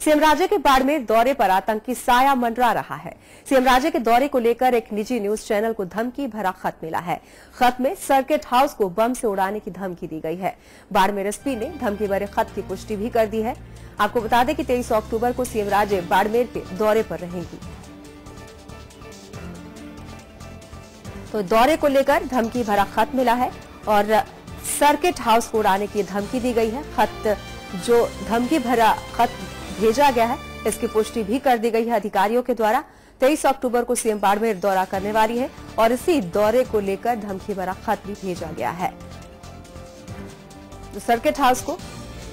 CM राजे के बाड़मेर दौरे पर आतंकी साया मंडरा रहा है। सीएम राजे के दौरे को लेकर एक निजी न्यूज़ चैनल को धमकी भरा खत मिला है। खत में सर्किट हाउस को बम से उड़ाने की धमकी दी गई है। बाड़मेर एसपी ने धमकी भरे खत की पुष्टि भी कर दी है। आपको बता दें कि तेईस अक्टूबर को सीएम राजे बाड़मेर के दौरे पर रहेंगी। तो दौरे को लेकर धमकी भरा खत मिला है और सर्किट हाउस को उड़ाने की धमकी दी गई है। खत जो धमकी भरा खत भेजा गया है। इसकी पुष्टि भी कर दी गई है अधिकारियों के द्वारा। तेईस अक्टूबर को सीएम बाड़मेर दौरा करने वाली है और इसी दौरे को लेकर धमकी भरा खत भी भेजा गया है। तो सर्किट हाउस को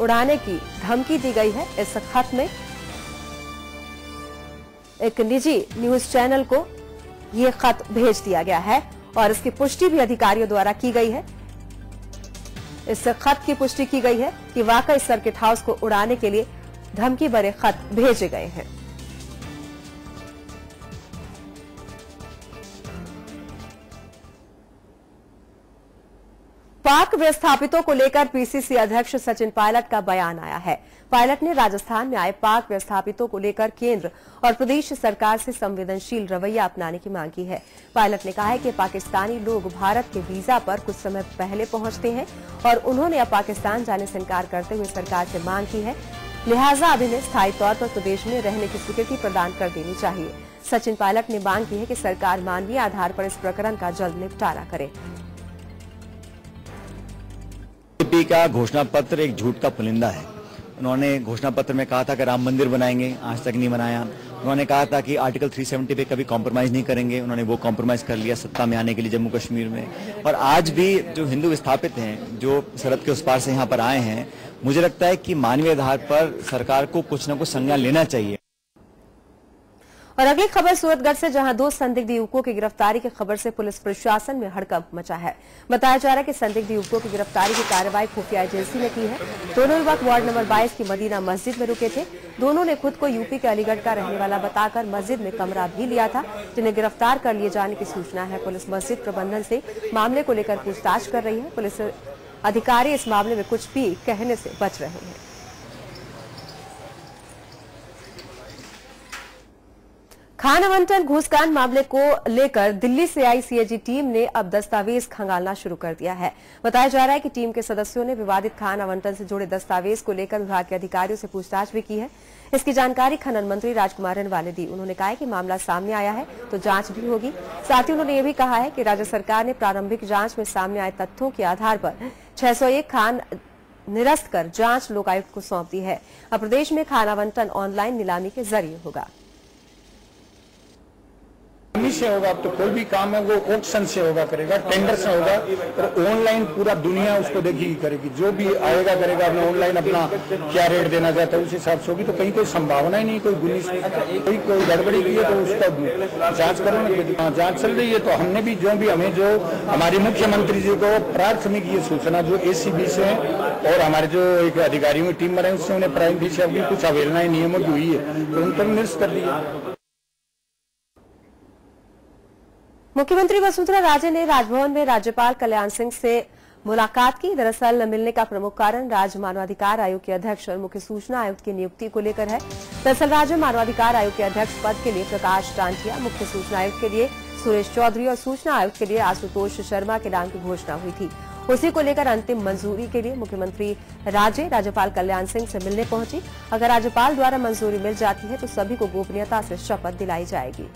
उड़ाने की धमकी दी गई है। इस खत में एक निजी न्यूज़ चैनल को ये खत भेज दिया गया है और इसकी पुष्टि भी अधिकारियों द्वारा की गई है। इस खत की पुष्टि की गई है कि वाकई सर्किट हाउस को उड़ाने के लिए धमकी भरे खत भेजे गए हैं। पाक विस्थापितों को लेकर पीसीसी अध्यक्ष सचिन पायलट का बयान आया है। पायलट ने राजस्थान में आए पाक विस्थापितों को लेकर केंद्र और प्रदेश सरकार से संवेदनशील रवैया अपनाने की मांग की है। पायलट ने कहा है कि पाकिस्तानी लोग भारत के वीज़ा पर कुछ समय पहले पहुँचते हैं और उन्होंने अब पाकिस्तान जाने से इनकार करते हुए सरकार से मांग की है। लिहाजा अब इन्हें स्थायी तौर पर प्रदेश में रहने की स्वीकृति प्रदान कर देनी चाहिए। सचिन पायलट ने मांग की है कि सरकार मानवीय आधार पर इस प्रकरण का जल्द निपटारा करे। बीजेपी का घोषणा पत्र एक झूठ का पुलिंदा है। उन्होंने घोषणा पत्र में कहा था कि राम मंदिर बनाएँगे, आज तक नहीं बनाया। उन्होंने कहा था कि आर्टिकल 370 पे कभी कॉम्प्रोमाइज नहीं करेंगे। उन्होंने वो कॉम्प्रोमाइज कर लिया सत्ता में आने के लिए जम्मू कश्मीर में। और आज भी जो हिंदू विस्थापित हैं, जो सरहद के उस पार से यहाँ पर आए हैं मुझे लगता है कि मानवीय आधार पर सरकार को कुछ न कुछ संज्ञान लेना चाहिए। और अगली खबर सूरतगढ़ से, जहाँ दो संदिग्ध युवकों की गिरफ्तारी की खबर से पुलिस प्रशासन में हड़कंप मचा है। बताया जा रहा है कि संदिग्ध युवकों की गिरफ्तारी की कार्रवाई खुफिया एजेंसी ने की है। दोनों युवक वार्ड नंबर 22 की मदीना मस्जिद में रुके थे। दोनों ने खुद को यूपी के अलीगढ़ का रहने वाला बताकर मस्जिद में कमरा भी लिया था, जिन्हें गिरफ़्तार कर लिए जाने की सूचना है। पुलिस मस्जिद प्रबंधन से मामले को लेकर पूछताछ कर रही है। पुलिस अधिकारी इस मामले में कुछ भी कहने से बच रहे हैं। खान आवंटन घूसकांड मामले को लेकर दिल्ली से आई सीएजी टीम ने अब दस्तावेज़ खंगालना शुरू कर दिया है। बताया जा रहा है कि टीम के सदस्यों ने विवादित खान आवंटन से जुड़े दस्तावेज़ को लेकर विभाग के अधिकारियों से पूछताछ भी की है। इसकी जानकारी खनन मंत्री राजकुमार रनवा ने दी। उन्होंने कहा कि मामला सामने आया है तो जाँच भी होगी। साथ ही उन्होंने ये भी कहा है कि राज्य सरकार ने प्रारंभिक जाँच में सामने आए तथ्यों के आधार पर 601 खान निरस्त कर जाँच लोकायुक्त को सौंप दी है। अब प्रदेश में खान आवंटन ऑनलाइन नीलामी के ज़रिए होगा। से होगा तो कोई भी काम है, वो ऑप्शन से होगा करेगा टेंडर से होगा और ऑनलाइन पूरा दुनिया उसको देखी करेगी, जो भी आएगा, करेगा, अपना ऑनलाइन अपना क्या रेट देना चाहता है, उस हिसाब से होगी तो कहीं कोई संभावना ही नहीं, कोई गुनीस कोई कोई गड़बड़ी की है तो उसका जाँच करो ना जाँच चल रही है तो हमने भी जो भी, हमें जो हमारी मुख्यमंत्री जी को प्राथमिक ये सूचना, जो एसीबी से और हमारे जो एक अधिकारियों की टीम बनाई उससे उन्हें प्राइम से अभी कुछ अवेलनाएँ नियमों की हुई है तो उन पर निरस्त कर दिया मुख्यमंत्री वसुंधरा राजे ने राजभवन में राज्यपाल कल्याण सिंह से मुलाकात की। दरअसल मिलने का प्रमुख कारण राज्य मानवाधिकार आयोग के अध्यक्ष और मुख्य सूचना आयुक्त की नियुक्ति को लेकर है। दरअसल, राज्य मानवाधिकार आयोग के अध्यक्ष पद के लिए प्रकाश टांटिया मुख्य सूचना आयुक्त के लिए सुरेश चौधरी और सूचना आयुक्त के लिए आशुतोष शर्मा के नाम की घोषणा हुई थी। उसी को लेकर अंतिम मंजूरी के लिए मुख्यमंत्री राजे राज्यपाल कल्याण सिंह से मिलने पहुँची। अगर राज्यपाल द्वारा मंजूरी मिल जाती है तो सभी को गोपनीयता से शपथ दिलाई जाएगी।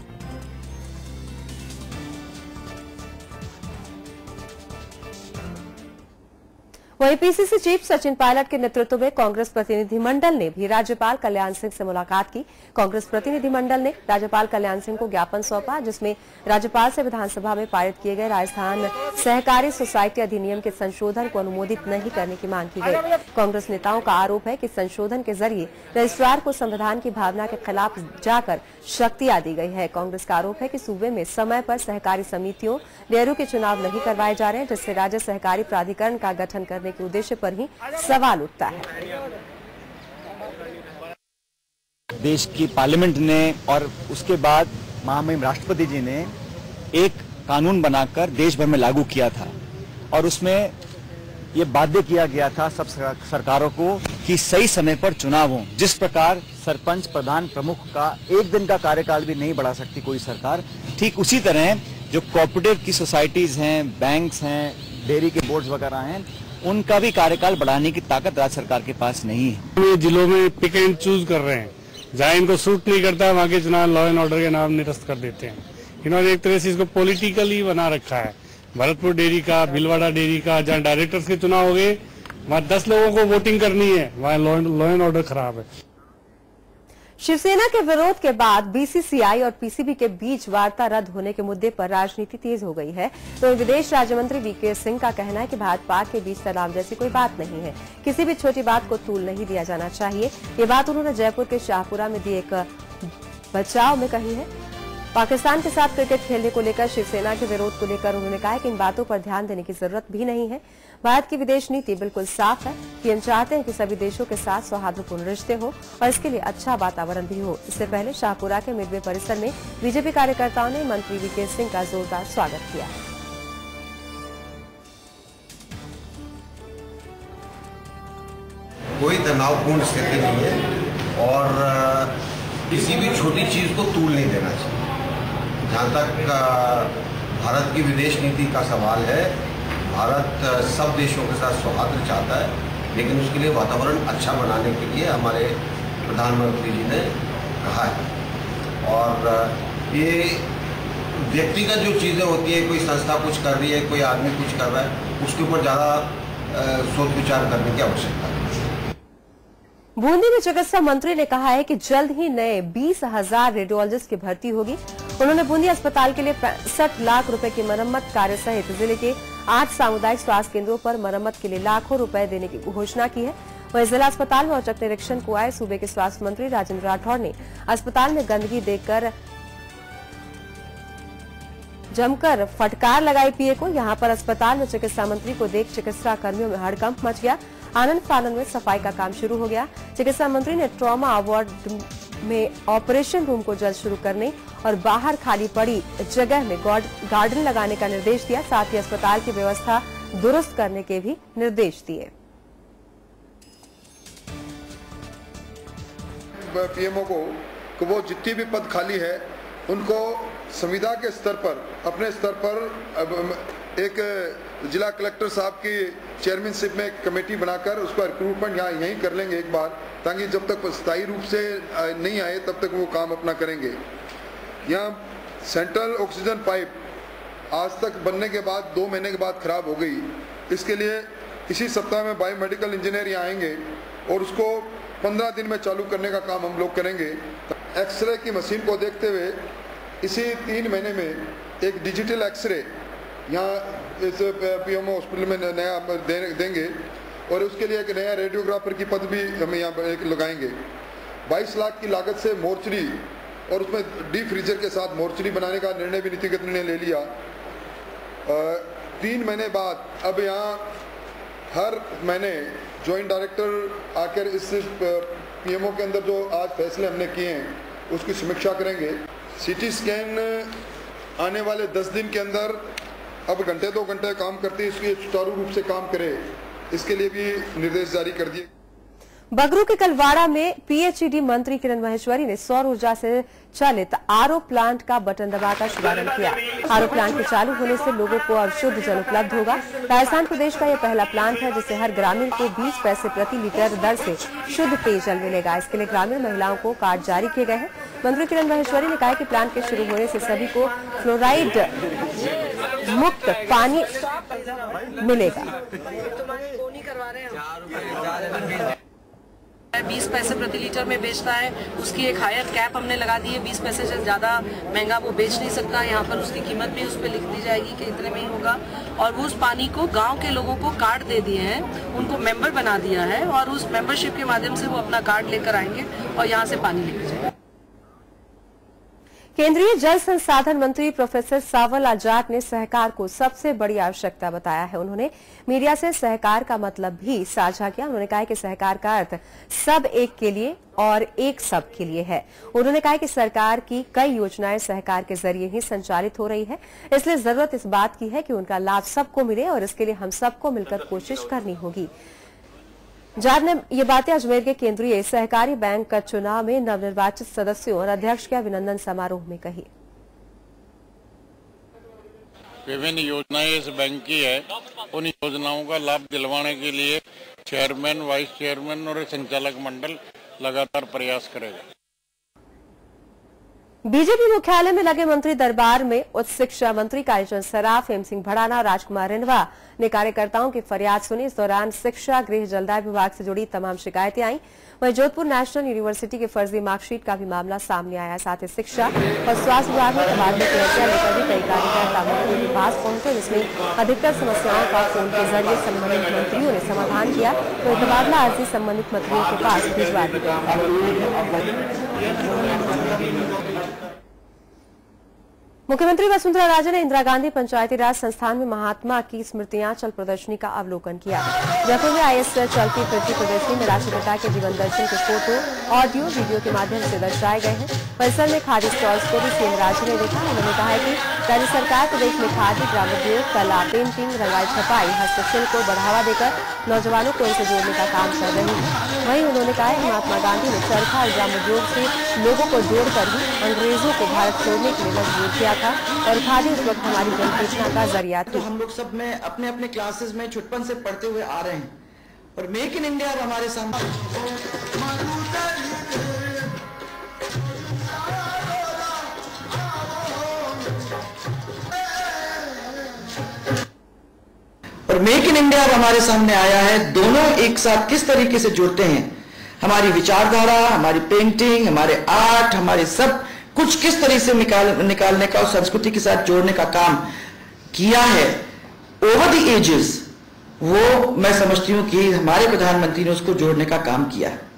वहीं पीसीसी चीफ सचिन पायलट के नेतृत्व में कांग्रेस प्रतिनिधिमंडल ने भी राज्यपाल कल्याण सिंह से मुलाकात की। कांग्रेस प्रतिनिधिमंडल ने राज्यपाल कल्याण सिंह को ज्ञापन सौंपा, जिसमें राज्यपाल से विधानसभा में पारित किए गए राजस्थान सहकारी सोसाइटी अधिनियम के संशोधन को अनुमोदित नहीं करने की मांग की गई। कांग्रेस नेताओं का आरोप है कि संशोधन के ज़रिए रजिस्ट्रार को संविधान की भावना के खिलाफ जाकर शक्तियाँ दी गई है। कांग्रेस का आरोप है कि सूबे में समय पर सहकारी समितियों, डेयरों के चुनाव नहीं करवाए जा रहे हैं, जिससे राज्य सहकारी प्राधिकरण का गठन करने करने के उद्देश्य पर ही सवाल उठता है। देश की पार्लियामेंट ने और उसके बाद महामहिम राष्ट्रपति जी ने एक कानून बनाकर देश भर में लागू किया था और उसमें ये बाध्य किया गया था सब सरकारों को कि सही समय पर चुनाव हो जिस प्रकार सरपंच, प्रधान, प्रमुख का एक दिन का कार्यकाल भी नहीं बढ़ा सकती कोई सरकार, ठीक उसी तरह जो कॉपरेटिव की सोसाइटीज हैं बैंक्स हैं, डेयरी के बोर्ड्स वगैरह हैं उनका भी कार्यकाल बढ़ाने की ताकत राज्य सरकार के पास नहीं है। ये जिलों में पिक एंड चूज़ कर रहे हैं। जहाँ इनको सूट नहीं करता, वहाँ के चुनाव लॉ एंड ऑर्डर के नाम निरस्त कर देते हैं। इन्होंने एक तरह से इसको पोलिटिकली बना रखा है। भरतपुर डेयरी का, भीलवाड़ा डेयरी का, जहाँ डायरेक्टर्स के चुनाव हो गए, वहाँ दस लोगों को वोटिंग करनी है, वहाँ लॉ एंड ऑर्डर खराब है। शिवसेना के विरोध के बाद बीसीसीआई और पीसीबी के बीच वार्ता रद्द होने के मुद्दे पर राजनीति तेज हो गई है। तो विदेश राज्य मंत्री वीके सिंह का कहना है कि भाजपा के बीच तनाव जैसी कोई बात नहीं है। किसी भी छोटी बात को तूल नहीं दिया जाना चाहिए। ये बात उन्होंने जयपुर के शाहपुरा में दी एक बचाव में कही है। पाकिस्तान के साथ क्रिकेट खेलने को लेकर शिवसेना के विरोध को लेकर उन्होंने कहा कि इन बातों पर ध्यान देने की ज़रूरत भी नहीं है। भारत की विदेश नीति बिल्कुल साफ़ है कि हम चाहते हैं कि सभी देशों के साथ सौहार्दपूर्ण रिश्ते हो और इसके लिए अच्छा वातावरण भी हो। इससे पहले शाहपुरा के मिडवे परिसर में बीजेपी कार्यकर्ताओं ने मंत्री वीके सिंह का जोरदार स्वागत किया। कोई तनावपूर्ण स्थिति नहीं है और किसी भी छोटी चीज़ को तूल नहीं देना चाहिए। जहाँ तक भारत की विदेश नीति का सवाल है भारत सब देशों के साथ सौहार्द चाहता है, लेकिन उसके लिए वातावरण अच्छा बनाने के लिए हमारे प्रधानमंत्री जी ने कहा है। और ये व्यक्तिगत जो चीज़ें होती है, कोई संस्था कुछ कर रही है, कोई आदमी कुछ कर रहा है, उसके ऊपर ज़्यादा सोच विचार करने की आवश्यकता है। बूंदी में चिकित्सा मंत्री ने कहा है कि जल्द ही नए बीस हज़ार रेडियोलॉजिस्ट की भर्ती होगी। उन्होंने बूंदी अस्पताल के लिए पैंसठ लाख रुपए की मरम्मत कार्य सहित ज़िले के आठ सामुदायिक स्वास्थ्य केंद्रों पर मरम्मत के लिए लाखों रुपए देने की घोषणा की है। वहीं जिला अस्पताल में औचक निरीक्षण को आए सूबे के स्वास्थ्य मंत्री राजेंद्र राठौड़ ने अस्पताल में गंदगी देखकर जमकर फटकार लगाई पीए को। यहाँ पर अस्पताल में चिकित्सा मंत्री को देख चिकित्सा कर्मियों में हड़कंप मच गया। आनंद फानंद में सफ़ाई का काम शुरू हो गया। चिकित्सा मंत्री ने ट्रॉमा अवार्ड में ऑपरेशन रूम को जल्द शुरू करने और बाहर खाली पड़ी जगह में गार्डन लगाने का निर्देश दिया, साथ ही अस्पताल की व्यवस्था दुरुस्त करने के भी निर्देश दिए। पीएमओ को, कि वो जितनी भी पद खाली है, उनको संविदा के स्तर पर, अपने स्तर पर एक जिला कलेक्टर साहब की चेयरमैनशिप में कमेटी बनाकर उसका रिक्रूटमेंट यहाँ यहीं कर लेंगे एक बार, ताकि जब तक स्थायी रूप से नहीं आए, तब तक वो काम अपना करेंगे। यहाँ सेंट्रल ऑक्सीजन पाइप आज तक बनने के बाद, दो महीने के बाद खराब हो गई। इसके लिए इसी सप्ताह में बायोमेडिकल इंजीनियर यहाँ आएँगे और उसको पंद्रह दिन में चालू करने का काम हम लोग करेंगे। एक्सरे की मशीन को देखते हुए इसी तीन महीने में एक डिजिटल एक्सरे यहाँ इस पी एम हॉस्पिटल में नया देंगे और उसके लिए एक नया रेडियोग्राफर की पद भी हम यहाँ एक लगाएँगे। 22 लाख की लागत से मोर्चरी और उसमें डी फ्रीजर के साथ मोर्चरी बनाने का निर्णय भी नीतिगत निर्णय ले लिया। तीन महीने बाद अब यहाँ हर महीने ज्वाइंट डायरेक्टर आकर इस पीएमओ के अंदर जो आज फैसले हमने किए हैं, उसकी समीक्षा करेंगे। सीटी स्कैन आने वाले 10 दिन के अंदर अब घंटे दो घंटे काम करते इसलिए सुचारू रूप से काम करे। इसके लिए भी निर्देश जारी कर दिए। बगरू के कलवाड़ा में पीएचईडी मंत्री किरण महेश्वरी ने सौर ऊर्जा से चलित आरओ प्लांट का बटन दबाकर शुभारंभ किया। आरओ प्लांट के चालू होने से लोगों को अब शुद्ध जल उपलब्ध होगा। राजस्थान प्रदेश का यह पहला प्लांट है, जिसे हर ग्रामीण को 20 पैसे प्रति लीटर दर से शुद्ध पेयजल मिलेगा। इसके लिए ग्रामीण महिलाओं को कार्ड जारी किए गए हैं। मंत्री किरण महेश्वरी ने कहा कि प्लांट के शुरू होने से सभी को फ्लोराइड मुक्त पानी मिलेगा। बीस पैसे प्रति लीटर में बेचता है। उसकी एक हायर कैप हमने लगा दी है। बीस पैसे से ज़्यादा महँगा वो बेच नहीं सकता। यहाँ पर उसकी कीमत भी उस पर लिख दी जाएगी कि इतने में ही होगा। और वो उस पानी को गाँव के लोगों को कार्ड दे दिए हैं। उनको मेंबर बना दिया है और उस मेंबरशिप के माध्यम से वो अपना कार्ड लेकर आएँगे और यहाँ से पानी लेकर केंद्रीय जल संसाधन मंत्री प्रोफेसर सावल आज़ाद ने सहकार को सबसे बड़ी आवश्यकता बताया है। उन्होंने मीडिया से सहकार का मतलब भी साझा किया। उन्होंने कहा कि सहकार का अर्थ सब एक के लिए और एक सब के लिए है। उन्होंने कहा कि सरकार की कई योजनाएँ सहकार के ज़रिए ही संचालित हो रही है। इसलिए ज़रूरत इस बात की है कि उनका लाभ सबको मिले और इसके लिए हम सबको मिलकर कोशिश करनी होगी। जाट ने ये बातें अजमेर के केंद्रीय सहकारी बैंक का चुनाव में नवनिर्वाचित सदस्यों और अध्यक्ष के अभिनंदन समारोह में कही। विभिन्न योजनाएँ इस बैंक की है। उन योजनाओं का लाभ दिलवाने के लिए चेयरमैन वाइस चेयरमैन और संचालक मंडल लगातार प्रयास करेगा। बीजेपी मुख्यालय में लगे मंत्री दरबार में उच्च शिक्षा मंत्री कालीचंद सराफ हेम सिंह भड़ाना, राजकुमार रिन्वा ने कार्यकर्ताओं की फरियाद सुनी। इस दौरान शिक्षा, गृह, जलदाय विभाग से जुड़ी तमाम शिकायतें आईं। वहीं जोधपुर नेशनल यूनिवर्सिटी के फर्जी मार्कशीट का भी मामला सामने आया। साथ ही शिक्षा और स्वास्थ्य विभाग में तबादले की चर्चा लेकर भी कई कार्यकर्ता के पास पहुँचे, जिसमें अधिकतर समस्याओं का फ़ोन के ज़रिए संबंधित मंत्रियों ने समाधान किया। तो तबादला अर्जी संबंधित मंत्रियों के पास भिजवा दी मुख्यमंत्री वसुंधरा राजे ने इंदिरा गांधी पंचायती राज संस्थान में महात्मा की स्मृतियाँ चल प्रदर्शनी का अवलोकन किया। जयपुर में आईएस चलती प्रति प्रदर्शनी में राष्ट्रपिता के जीवन दर्शन के फ़ोटो, ऑडियो, वीडियो के माध्यम से दर्शाए गए हैं। परिसर में खादी स्टॉल्स को भी सीएम राजे ने देखा। उन्होंने कहा कि राज्य सरकार प्रदेश में खादी ग्रामोद्योग कला पेंटिंग रंगाई छपाई हस्तशिल्प को बढ़ावा देकर नौजवानों को इनसे जोड़ने का काम कर रही है। वहीं उन्होंने कहा कि महात्मा गांधी ने चरखा और ग्रामोद्योग से लोगों को जोड़कर ही अंग्रेज़ों को भारत छोड़ने के लिए मजबूर किया था। और खादी उस वक्त हमारी जनचेतना का ज़रिया तो थी। हम लोग सब में अपने अपने क्लासेस में छुटपन से पढ़ते हुए आ रहे हैं। और मेक इन इंडिया हमारे सामने मेक इन इंडिया अब हमारे सामने आया है, दोनों एक साथ किस तरीके से जुड़ते हैं? हमारी विचारधारा, हमारी पेंटिंग हमारे आर्ट हमारे सब कुछ किस तरीके से निकाल, निकालने का और संस्कृति के साथ जोड़ने का काम किया है? ओवर द एजेस वो मैं समझती हूँ कि हमारे प्रधानमंत्री ने उसको जोड़ने का काम किया है।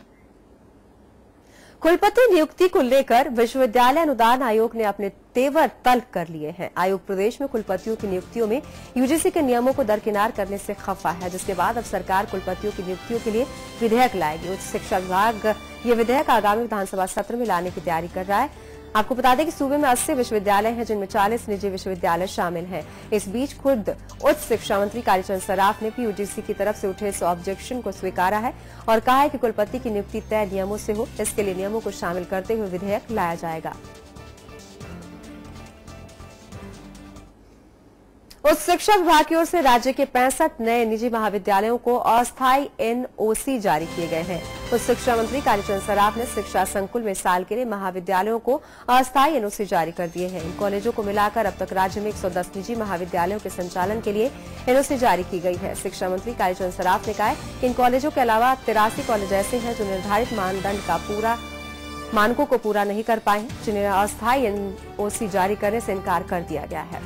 कुलपति नियुक्ति को लेकर विश्वविद्यालय अनुदान आयोग ने अपने तेवर तल्ख कर लिए हैं। आयोग प्रदेश में कुलपतियों की नियुक्तियों में यूजीसी के नियमों को दरकिनार करने से खफा है, जिसके बाद अब सरकार कुलपतियों की नियुक्तियों के लिए विधेयक लाएगी। उच्च शिक्षा विभाग ये विधेयक आगामी विधानसभा सत्र में लाने की तैयारी कर रहा है। आपको बता दें कि सूबे में 80 विश्वविद्यालय हैं, जिनमें 40 निजी विश्वविद्यालय शामिल हैं। इस बीच खुद उच्च शिक्षा मंत्री कालीचंद सराफ ने भी यूजीसी की तरफ़ से उठे इस ऑब्जेक्शन को स्वीकारा है और कहा है कि कुलपति की नियुक्ति तय नियमों से हो, इसके लिए नियमों को शामिल करते हुए विधेयक लाया जाएगा। उच्च शिक्षा विभाग की ओर से राज्य के पैंसठ नए निजी महाविद्यालयों को अस्थायी एनओसी जारी किए गए हैं। उच्च शिक्षा मंत्री कालीचंद सराफ ने शिक्षा संकुल में साल के लिए महाविद्यालयों को अस्थायी एनओसी जारी कर दिए हैं। इन कॉलेजों को मिलाकर अब तक राज्य में 110 निजी महाविद्यालयों के संचालन के लिए एनओसी जारी की गई है। शिक्षा मंत्री कालीचंद सराफ ने कहा कि इन कॉलेजों के अलावा तिरासी कॉलेज ऐसे हैं जो निर्धारित मानदंड का पूरा, मानकों को पूरा नहीं कर पाए जिन्हें अस्थायी एनओसी जारी करने से इनकार कर दिया गया है।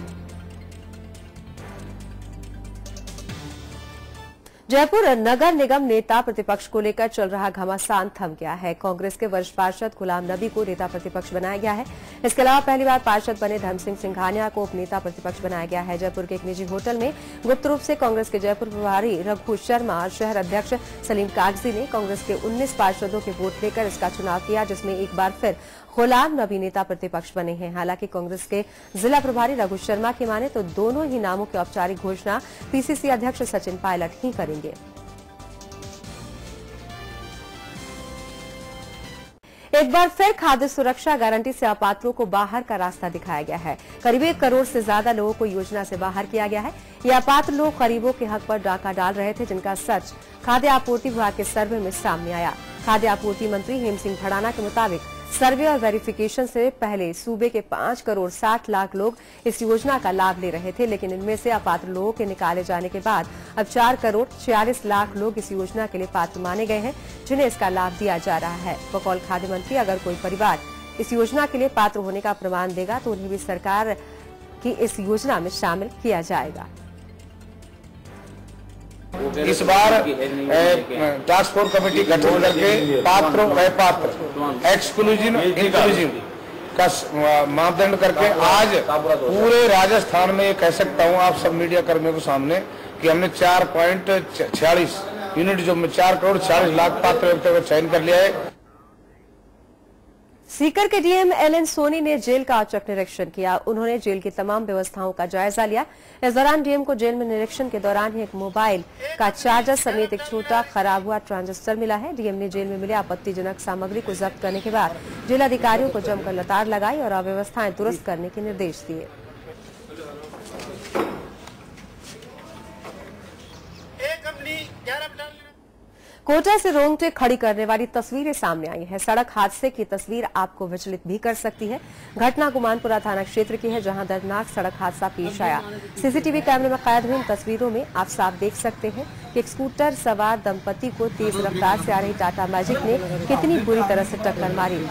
जयपुर नगर निगम नेता प्रतिपक्ष को लेकर चल रहा घमासान थम गया है। कांग्रेस के वरिष्ठ पार्षद गुलाम नबी को नेता प्रतिपक्ष बनाया गया है। इसके अलावा पहली बार पार्षद बने धर्म सिंह सिंघानिया को उपनेता प्रतिपक्ष बनाया गया है। जयपुर के एक निजी होटल में गुप्त रूप से कांग्रेस के जयपुर प्रभारी रघु शर्मा और शहर अध्यक्ष सलीम कागज़ी ने कांग्रेस के 19 पार्षदों के वोट लेकर इसका चुनाव किया, जिसमें एक बार फिर गुलाम नबी नेता प्रतिपक्ष बने हैं। हालाँकि कांग्रेस के जिला प्रभारी रघु शर्मा की माने तो दोनों ही नामों की औपचारिक घोषणा पीसीसी अध्यक्ष सचिन पायलट ही करेंगे। एक बार फिर खाद्य सुरक्षा गारंटी से अपात्रों को बाहर का रास्ता दिखाया गया है। करीब एक करोड़ से ज़्यादा लोगों को योजना से बाहर किया गया है। ये अपात्र लोग गरीबों के हक पर डाका डाल रहे थे, जिनका सच खाद्य आपूर्ति विभाग के सर्वे में सामने आया। खाद्य आपूर्ति मंत्री हेम सिंह भड़ाना के मुताबिक सर्वे और वेरिफिकेशन से पहले सूबे के पाँच करोड़ साठ लाख लोग इस योजना का लाभ ले रहे थे, लेकिन इनमें से अपात्र लोगों के निकाले जाने के बाद अब चार करोड़ छियालीस लाख लोग इस योजना के लिए पात्र माने गए हैं, जिन्हें इसका लाभ दिया जा रहा है। बकौल खाद्य मंत्री, अगर कोई परिवार इस योजना के लिए पात्र होने का प्रमाण देगा तो उन्हें भी सरकार की इस योजना में शामिल किया जाएगा। इस बार टास्क फोर्स कमेटी गठन करके पात्र अपात्र। एक्सक्लूसिव इंक्लूजिव का मापदंड करके आज पूरे राजस्थान में ये कह सकता हूँ आप सब मीडिया कर्मियों के सामने कि हमने चार पॉइंट छियालीस यूनिट जो में चार करोड़ छियालीस लाख पात्र व्यक्तियों का चयन कर लिया है सीकर के डीएम एल एन सोनी ने जेल का औचक निरीक्षण किया। उन्होंने जेल की तमाम व्यवस्थाओं का जायजा लिया। इस दौरान डीएम को जेल में निरीक्षण के दौरान ही एक मोबाइल का चार्जर समेत एक छोटा खराब हुआ ट्रांजिस्टर मिला है। डीएम ने जेल में मिले आपत्तिजनक सामग्री को जब्त करने के बाद जेल अधिकारियों को जमकर लताड़ लगाई और अव्यवस्थाएँ दुरुस्त करने के निर्देश दिए। कोटा से रोंगटे खड़ी करने वाली तस्वीरें सामने आई है। सड़क हादसे की तस्वीर आपको विचलित भी कर सकती है। घटना गुमानपुरा थाना क्षेत्र की है, जहाँ दर्दनाक सड़क हादसा पेश आया। सीसीटीवी कैमरे में कैद हुई तस्वीरों में आप साफ़ देख सकते हैं कि स्कूटर, सवार, दंपति को तेज रफ्तार से आ रही टाटा मैजिक ने कितनी बुरी तरह से टक्कर मारी।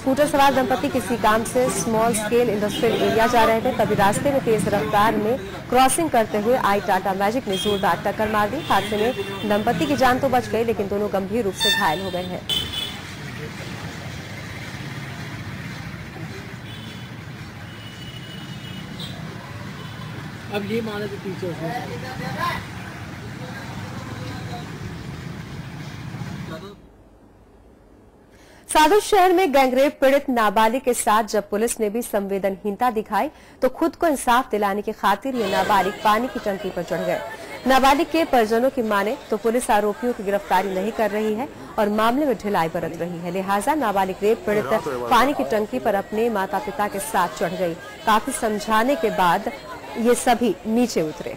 स्कूटर सवार दंपति किसी काम से स्मॉल स्केल इंडस्ट्रियल एरिया जा रहे थे, तभी रास्ते में तेज रफ्तार में क्रॉसिंग करते हुए आई टाटा मैजिक ने जोरदार टक्कर मार दी। हादसे में दंपति की जान तो बच गई, लेकिन दोनों गंभीर रूप से घायल हो गए हैं। अब ये माने तो टीचर्स सादुल शहर में गैंगरेप पीड़ित नाबालिग के साथ जब पुलिस ने भी संवेदनहीनता दिखाई तो खुद को इंसाफ दिलाने की खातिर ये नाबालिग पानी की टंकी पर चढ़ गए। नाबालिग के परिजनों की माने तो पुलिस आरोपियों की गिरफ्तारी नहीं कर रही है और मामले में ढिलाई बरत रही है। लिहाजा नाबालिग रेप पीड़ित पानी की टंकी पर अपने माता पिता के साथ चढ़ गई। काफ़ी समझाने के बाद ये सभी नीचे उतरे।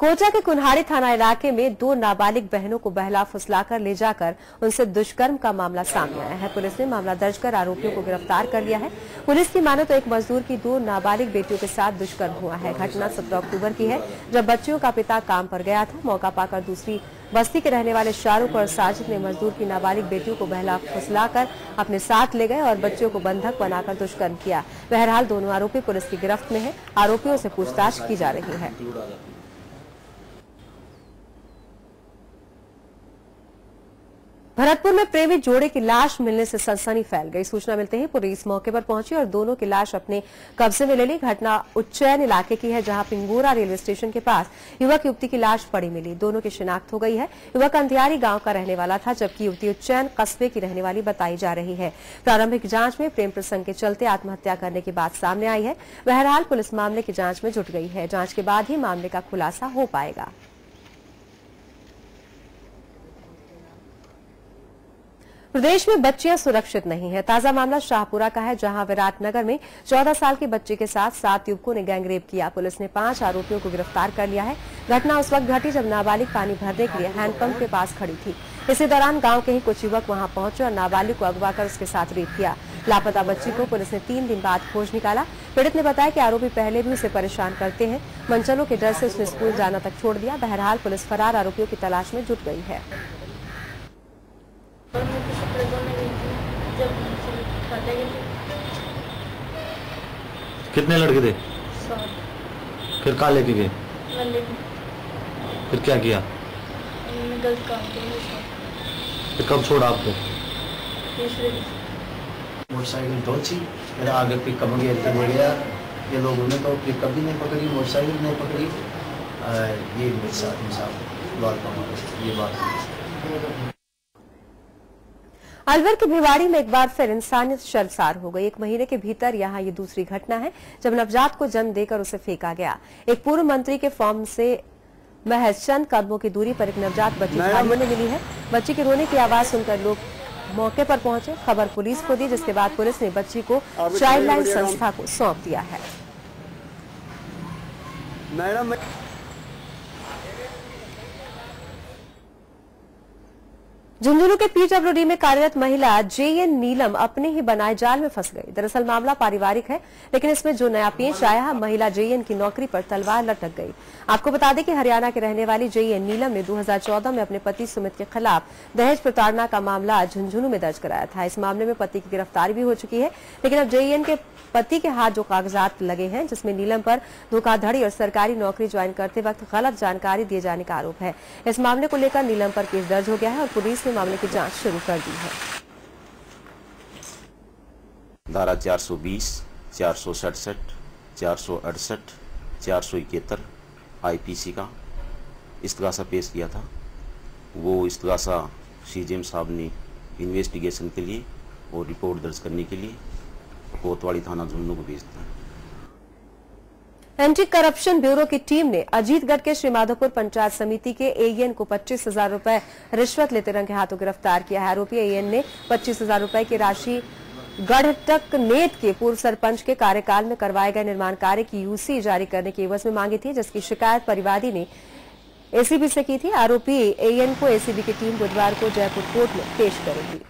कोटा के कुन्हाड़ी थाना इलाके में दो नाबालिग बहनों को बहला, फुसलाकर ले जाकर उनसे दुष्कर्म का मामला सामने आया है। पुलिस ने मामला दर्ज कर आरोपियों को गिरफ़्तार कर लिया है। पुलिस की माने तो एक मजदूर की दो नाबालिग बेटियों के साथ दुष्कर्म हुआ है। घटना सत्रह अक्टूबर की है, जब बच्चियों का पिता काम पर गया था। मौका पाकर दूसरी बस्ती के रहने वाले शाहरुख और साजिद ने मजदूर की नाबालिग बेटियों को बहला, फुसलाकर अपने साथ ले गए और बच्चों को बंधक बनाकर दुष्कर्म किया। बहरहाल दोनों आरोपी पुलिस की गिरफ्त में है। आरोपियों से पूछताछ की जा रही है। भरतपुर में प्रेमी जोड़े की लाश मिलने से सनसनी फैल गई। सूचना मिलते ही पुलिस मौके पर पहुँची और दोनों की लाश अपने कब्जे में ले ली। घटना उच्चैन इलाके की है, जहाँ पिंगोरा रेलवे स्टेशन के पास युवक युवती की लाश पड़ी मिली। दोनों की शिनाख्त हो गई है। युवक अंधियारी गाँव का रहने वाला था, जबकि युवती उच्चैन कस्बे की रहने वाली बताई जा रही है। प्रारंभिक जाँच में प्रेम प्रसंग के चलते आत्महत्या करने की बात सामने आई है। बहरहाल, पुलिस मामले की जाँच में जुट गई है। जाँच के बाद ही मामले का खुलासा हो पाएगा। प्रदेश में बच्चियाँ सुरक्षित नहीं है। ताज़ा मामला शाहपुरा का है, जहाँ विराटनगर में 14 साल के बच्चे के साथ सात युवकों ने गैंगरेप किया। पुलिस ने पाँच आरोपियों को गिरफ़्तार कर लिया है। घटना उस वक्त घटी जब नाबालिग पानी भरने के लिए हैंडपंप के पास खड़ी थी। इसी दौरान गाँव के ही कुछ युवक वहाँ पहुँचे और नाबालिग को अगवा कर उसके साथ रेप किया। लापता बच्ची को पुलिस ने तीन दिन बाद खोज निकाला। पीड़ित ने बताया कि आरोपी पहले भी उसे परेशान करते हैं। मंचलों के डर से उसने स्कूल जाना तक छोड़ दिया। बहरहाल पुलिस फरार आरोपियों की तलाश में जुट गई है। कितने लड़के थे? फिर कहा लेके गए? फिर क्या किया? फिर कब छोड़ा आपको? मोटरसाइकिल पहुँची मेरे आगे पिकअप गेट ले गया। ये लोगों ने तो पिकअप भी नहीं पकड़ी मोटरसाइकिल नहीं पकड़ी। ये मेरे साथ इंसाफ लौट ये बात अलवर के भिवाड़ी में एक बार फिर इंसानियत शर्मसार हो गई। एक महीने के भीतर यहाँ ये दूसरी घटना है जब नवजात को जन्म देकर उसे फेंका गया। एक पूर्व मंत्री के फॉर्म से महज चंद कदमों की दूरी पर एक नवजात बच्ची ने मिली है। बच्ची के रोने की आवाज़ सुनकर लोग मौके पर पहुँचे खबर पुलिस को दी जिसके बाद पुलिस ने बच्ची को चाइल्ड लाइन संस्था को सौंप दिया है। झुंझुनू के पीडब्ल्यूडी में कार्यरत महिला जेएन नीलम अपने ही बनाए जाल में फंस गई। दरअसल मामला पारिवारिक है, लेकिन इसमें जो नया पेश आया महिला जेएन की नौकरी पर तलवार लटक गई। आपको बता दें कि हरियाणा के रहने वाली जेएन नीलम ने 2014 में अपने पति सुमित के खिलाफ दहेज प्रताड़ना का मामला झुंझुनू में दर्ज कराया था। इस मामले में पति की गिरफ्तारी भी हो चुकी है, लेकिन अब जेएन के पति के हाथ जो कागजात लगे हैं, जिसमें नीलम पर धोखाधड़ी और सरकारी नौकरी ज्वाइन करते वक्त गलत जानकारी दिए जाने का आरोप है। इस मामले को लेकर नीलम पर केस दर्ज हो गया है और पुलिस ने मामले की जाँच शुरू कर दी है। धारा 420, 467, 468, 471 आईपीसी का इस्तगासा पेश किया था। वो इस्तगासा सीजीएम साहब ने इन्वेस्टिगेशन के लिए और रिपोर्ट दर्ज करने के लिए कोतवाली थाना झुंझुनू को भेज दिया एंटी करप्शन ब्यूरो की टीम ने अजीतगढ़ के श्रीमाधोपुर पंचायत समिति के एएन को पच्चीस हज़ार रूपए रिश्वत लेते रंगे हाथों गिरफ़्तार किया है। आरोपी एएन ने पच्चीस हज़ार रूपए की राशि गढ़टक नेत के पूर्व सरपंच के कार्यकाल में करवाए गए निर्माण कार्य की यूसी जारी करने की एवज में मांगी थी, जिसकी शिकायत परिवादी ने एसीबी से की थी। आरोपी एएन को एसीबी की टीम बुधवार को जयपुर कोर्ट में पेश करेगी।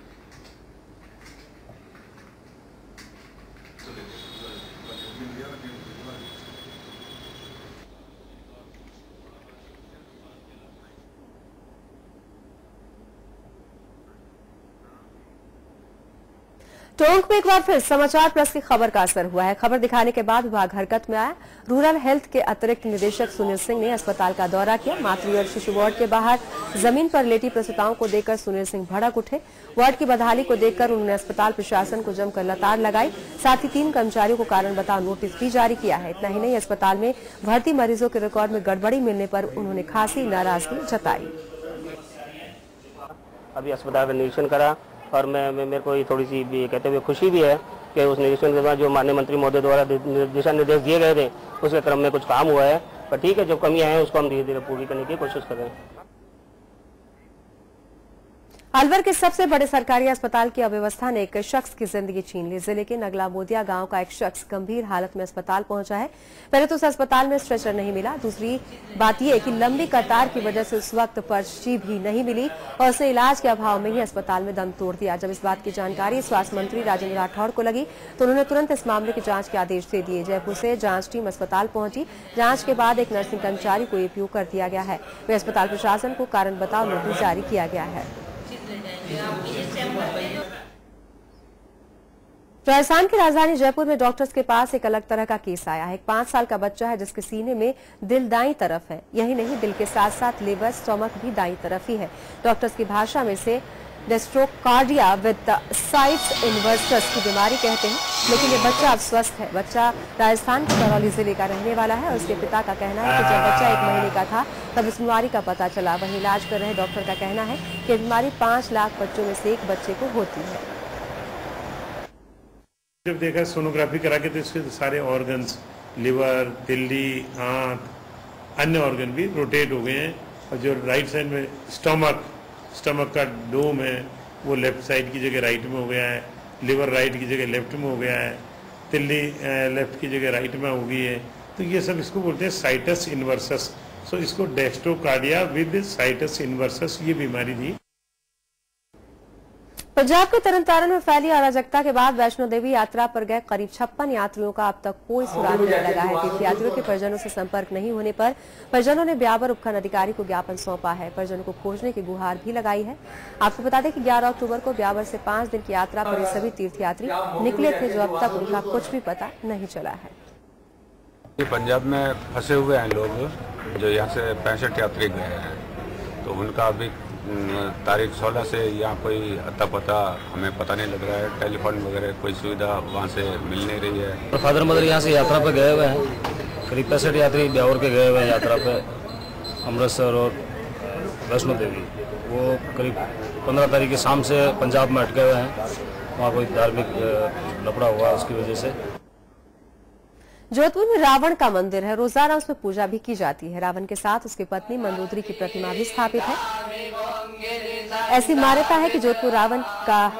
टोंक में एक बार फिर समाचार प्रेस की खबर का असर हुआ है। खबर दिखाने के बाद विभाग हरकत में आया। रूरल हेल्थ के अतिरिक्त निदेशक सुनील सिंह ने अस्पताल का दौरा किया। मातृ और शिशु वार्ड के बाहर ज़मीन पर लेटी प्रसूताओं को देखकर सुनील सिंह भड़क उठे। वार्ड की बदहाली को देखकर उन्होंने अस्पताल प्रशासन को जमकर लताड़ लगाई। साथ ही तीन कर्मचारियों को कारण बताओ नोटिस भी जारी किया है। इतना ही नहीं, अस्पताल में भर्ती मरीजों के रिकॉर्ड में गड़बड़ी मिलने पर उन्होंने खासी नाराज़गी जताई। अभी अस्पताल का निरीक्षण करा। और मैं, मेरे को ये थोड़ी सी भी कहते हुए खुशी भी है कि उस निरीक्षण के बाद जो माननीय मंत्री मोदी द्वारा दिशा निर्देश दिए गए थे उसके क्रम में कुछ काम हुआ है। पर ठीक है जो कमियाँ हैं उसको हम धीरे धीरे पूरी करने की कोशिश करें अलवर के सबसे बड़े सरकारी अस्पताल की अव्यवस्था ने एक शख्स की ज़िंदगी छीन ली। ज़िले के नगला मोदिया गाँव का एक शख्स गंभीर हालत में अस्पताल पहुँचा है। पहले तो उस अस्पताल में स्ट्रेचर नहीं मिला। दूसरी बात यह कि लंबी कतार की वजह से उस वक्त पर्ची भी नहीं मिली और उसे इलाज के अभाव में ही अस्पताल में दम तोड़ दिया। जब इस बात की जानकारी स्वास्थ्य मंत्री राजेंद्र राठौड़ को लगी तो उन्होंने तुरंत इस मामले की जाँच के आदेश दे दिए। जयपुर से जाँच टीम अस्पताल पहुँची। जाँच के बाद एक नर्सिंग कर्मचारी को एपीओ कर दिया गया है। वे अस्पताल प्रशासन को कारण बताओ नोटिस जारी किया गया है। राजस्थान की राजधानी जयपुर में डॉक्टर्स के पास एक अलग तरह का केस आया है। एक पाँच साल का बच्चा है जिसके सीने में दिल दाई तरफ़ है। यही नहीं, दिल के साथ साथ लेबर स्टोमक भी दाई तरफ़ ही है। डॉक्टर्स की भाषा में से डेस्ट्रोकार्डिया विद साइट्स इन्वर्सस की बीमारी कहते हैं, लेकिन ये बच्चा अब स्वस्थ है। बच्चा राजस्थान के करौली ज़िले का रहने वाला है और उसके पिता का कहना है कि जब बच्चा एक महीने का था, तब इस बीमारी का पता चला। वहीं इलाज कर रहे डॉक्टर का कहना है कि बीमारी पाँच लाख बच्चों में से एक बच्चे को होती है। जब देखा सोनोग्राफी करा के तो इसके सारे ऑर्गन्स लिवर दिल्ली आंत अन्य ऑर्गन भी रोटेट हो गए हैं। और जो राइट साइड में स्टमक स्टमक का डोम है, वो लेफ़्ट साइड की जगह राइट में हो गया है, लिवर राइट की जगह लेफ़्ट में हो गया है, तिल्ली लेफ़्ट की जगह राइट में हो गई है। तो ये सब इसको बोलते हैं साइटस इन्वर्सस। सो इसको डेस्टोकार्डिया विद साइटस इन्वर्सस, ये बीमारी थी। पंजाब के तरनतारन में फैली अराजकता के बाद वैष्णो देवी यात्रा पर गए करीब छप्पन यात्रियों का अब तक कोई सुराग नहीं लगा है यात्रियों के परिजनों से संपर्क नहीं होने पर परिजनों ने ब्यावर उपखंड अधिकारी को ज्ञापन सौंपा है। परिजनों को खोजने की गुहार भी लगाई है। आपको बता दें कि 11 अक्टूबर को ब्यावर से पाँच दिन की यात्रा पर सभी तीर्थयात्री निकले थे, जो अब तक उनका कुछ भी पता नहीं चला है। पंजाब में फंसे हुए हैं लोग जो यहाँ से पैंसठ यात्री गए हैं। तो उनका अभी तारीख 16 से यहाँ कोई अता पता, हमें पता नहीं लग रहा है। टेलीफोन वगैरह कोई सुविधा वहाँ से मिल नहीं रही है। तो फादर मदर यहाँ से यात्रा पर गए हुए हैं? करीब पैंसठ यात्री ब्यावर के गए हुए हैं यात्रा पे। अमृतसर और वैष्णो देवी। वो करीब पंद्रह तारीख की शाम से पंजाब में अटके हुए हैं। वहाँ कोई धार्मिक लपड़ा हुआ उसकी वजह से। जोधपुर में रावण का मंदिर है। रोज़ाना उसमें पूजा भी की जाती है। रावण के साथ उसकी पत्नी मंदोदरी की प्रतिमा भी स्थापित है। ऐसी मान्यता है कि जोधपुर रावण का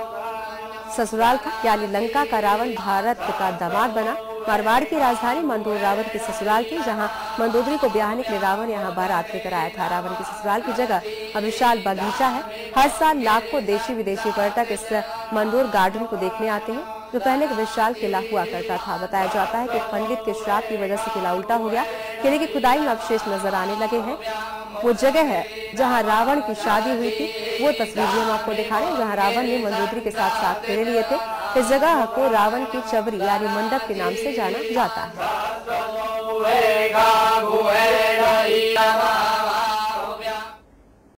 ससुराल था, यानी लंका का रावण भारत का दामाद बना। मारवाड़ की राजधानी मंदोर रावण की ससुराल थी, जहाँ मंदोदरी को ब्याहने के लिए रावण यहाँ बारात लेकर आया था। रावण की ससुराल की जगह अब विशाल बगीचा है। हर साल लाखों देशी विदेशी पर्यटक इस मंदोर गार्डन को देखने आते हैं। जो पहले विशाल किला हुआ करता था बताया जाता है कि पंडित के श्राप की वजह से किला उल्टा हो गया किले की खुदाई में अवशेष नज़र आने लगे हैं वो जगह है जहाँ रावण की शादी हुई थी वो तस्वीर भी हम आपको दिखा रहे हैं जहाँ रावण ने मंदोदरी के साथ साथ फेरे लिए थे इस जगह को रावण की चबरी यानी मंडप के नाम से जाना जाता है